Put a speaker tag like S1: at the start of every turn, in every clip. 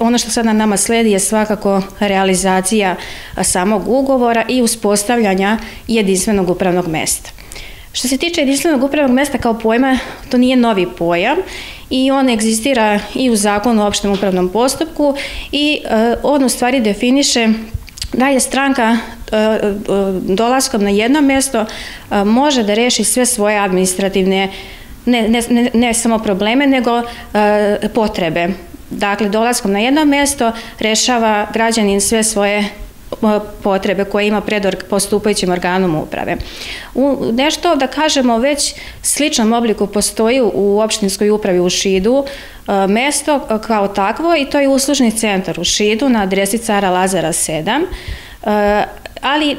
S1: Ono što sad na nama sledi je svakako realizacija samog ugovora i uspostavljanja jedinstvenog upravnog mesta. Što se tiče jedinstvenog upravnog mesta kao pojma, to nije novi pojam i on egzistira i u zakonu o opštem upravnom postupku i on u stvari definiše da je stranka dolaskom na jedno mesto može da reši sve svoje administrativne ne, ne, ne samo probleme, nego potrebe. Dakle, dolaskom na jedno mesto rešava građanin sve svoje potrebe koje ima pred postupajućim organom uprave. U nešto, da kažemo, već sličnom obliku postoji u opštinskoj upravi u Šidu mesto kao takvo i to je uslužni centar u Šidu na adresi Cara Lazara 7 ali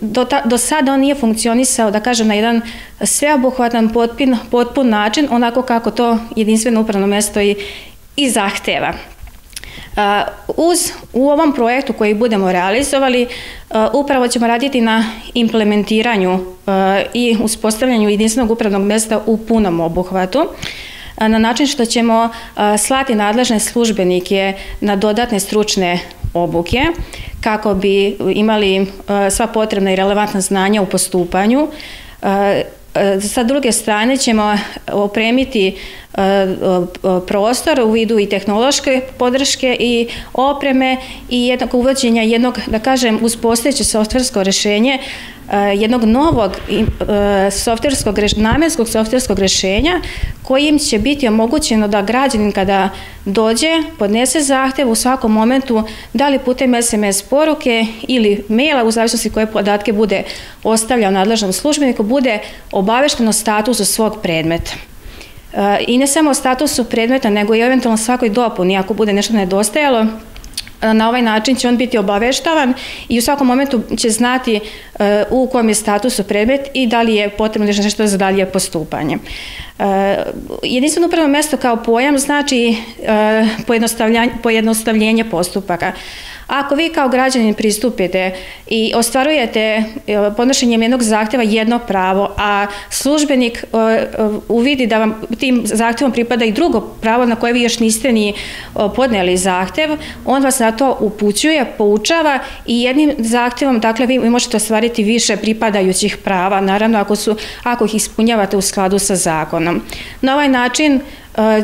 S1: do, ta, do sada on nije funkcionisao, da kažem, na jedan sveobuhvatan, potpun, potpun način, onako kako to jedinstveno upravno mesto i, i zahteva. Uz, u ovom projektu koji budemo realizovali, upravo ćemo raditi na implementiranju i uspostavljanju jedinstvenog upravnog mesta u punom obuhvatu na način što ćemo slati nadležne službenike na dodatne stručne obuke kako bi imali sva potrebna i relevantna znanja u postupanju. Sa druge strane ćemo opremiti prostor u vidu i tehnološke podrške i opreme i jednog uvođenja jednog, da kažem, uz postojeće softversko rešenje jednog novog softverskog, namenskog softverskog rešenja kojim će biti omogućeno da građanin kada dođe, podnese zahtev u svakom momentu, da li putem SMS poruke ili maila, u zavisnosti koje podatke bude ostavljao nadležnom službeniku, bude obavešteno statusu svog predmeta. I ne samo statusu predmeta, nego i eventualno svakoj dopuni, ako bude nešto nedostajalo, na ovaj način će on biti obaveštavan i u svakom momentu će znati u kojem je statusu predmet i da li je potrebno nešto za dalje postupanje. Jedinstveno upravno mesto kao pojam znači pojednostavljenje postupaka. Ako vi kao građanin pristupite i ostvarujete e, podnošenjem jednog zahteva jedno pravo, a službenik e, e, uvidi da vam tim zahtevom pripada i drugo pravo na koje vi još niste ni podneli zahtev, on vas na to upućuje, poučava i jednim zahtevom, dakle, vi možete ostvariti više pripadajućih prava, naravno ako, su, ako ih ispunjavate u skladu sa zakonom. Na ovaj način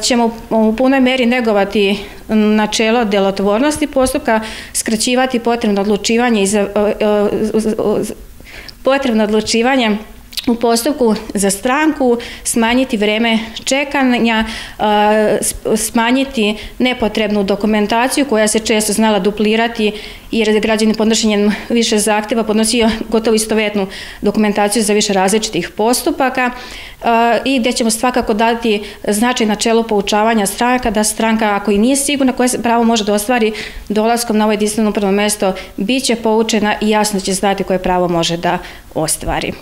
S1: ćemo u punoj meri negovati načelo delotvornosti postupka, skraćivati potrebno odlučivanje i potrebno odlučivanje u postupku za stranku, smanjiti vreme čekanja, smanjiti nepotrebnu dokumentaciju koja se često znala duplirati jer je građani podnošenjem više zahteva podnosio gotovo istovetnu dokumentaciju za više različitih postupaka i gde ćemo svakako dati značaj na čelo poučavanja stranka, da stranka ako i nije sigurna koje pravo može da ostvari dolaskom na ovo jedinstveno upravno mesto, bit će poučena i jasno će znati koje pravo može da ostvari.